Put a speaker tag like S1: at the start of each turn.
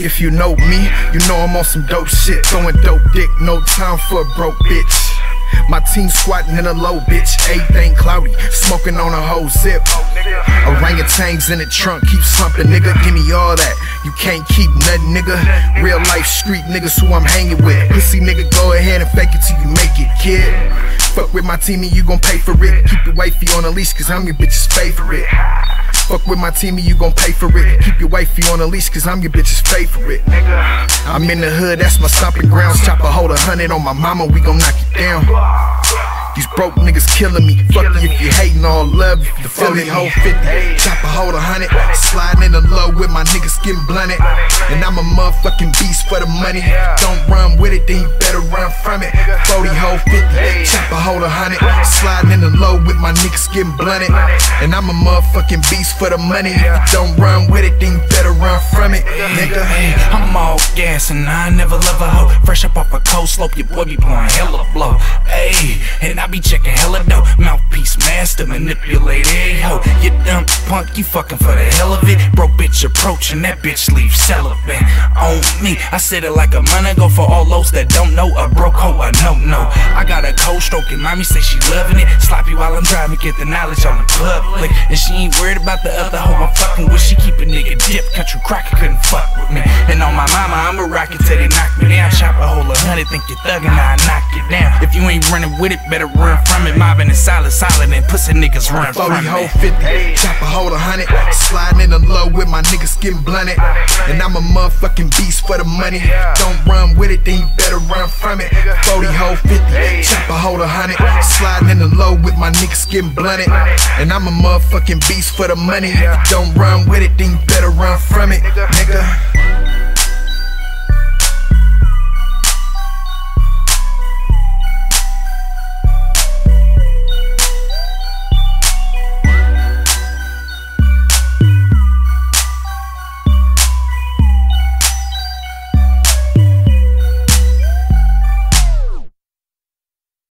S1: If you know me, you know I'm on some dope shit. Throwing dope dick, no time for a broke bitch. My team squatting in a low bitch, everything cloudy, smoking on a whole zip. Orangutans in the trunk, keep slumping, nigga. Give me all that. You can't keep nothing, nigga. Real life street niggas who I'm hanging with. Pussy nigga, go ahead and fake it till you make it, kid. Fuck with my team and you gon' pay for it. Keep your wifey on a leash, cause I'm your bitch's favorite. Fuck with my team and you gon' pay for it. Keep your wifey on a leash, cause I'm your bitch's favorite. I'm in the hood, that's my stomping grounds. Chop a hold a hundred on my mama, we gon' knock you down. These broke niggas killing me. Fuck you if you hating all love, you feeling whole 50. Chop a hold a hundred, sliding in the low with my niggas getting blunted. And I'm a motherfucking beast for the money. Don't run with it, then you better run from it. 40 whole 50, chop a hold a hundred, sliding in the low with my niggas getting blunted. And I'm a motherfucking beast for the money. Don't run with it, then you better run from it, nigga.
S2: I'm all gas and I never love a hoe. Fresh up off a cold slope, your boy be blowing hella blow. Hey, and I be checking hella dope. Mouthpiece master, manipulate a hoe. You dumb punk, you fucking for the hell of it. Broke bitch approaching, that bitch leave celibate. On me, I said it like a money go for all those that don't know a broke hoe, a no no. I got a cold stroke and mommy say she loving it. Sloppy while I'm driving, get the knowledge on the public. And she ain't worried about the other hoe I'm fucking with. She keep a nigga dip, country cracker couldn't fuck with me. And on my mama, I'm a rocket till they knock me down. Chop a hole a hundred, think you're thugging, I knock If you ain't running with it, better run from it. Mobbing is solid, solid, and pussy niggas run
S1: 40
S2: from
S1: whole
S2: it.
S1: 50, chop a hold a hundred, sliding in the low with my niggas getting blunted. And I'm a motherfucking beast for the money. Don't run with it, then you better run from it. 40 whole 50, chop a hold a hundred, sliding in the low with my niggas getting blunted. And I'm a motherfucking beast for the money. If you Don't run with it, then you better run from it, nigga.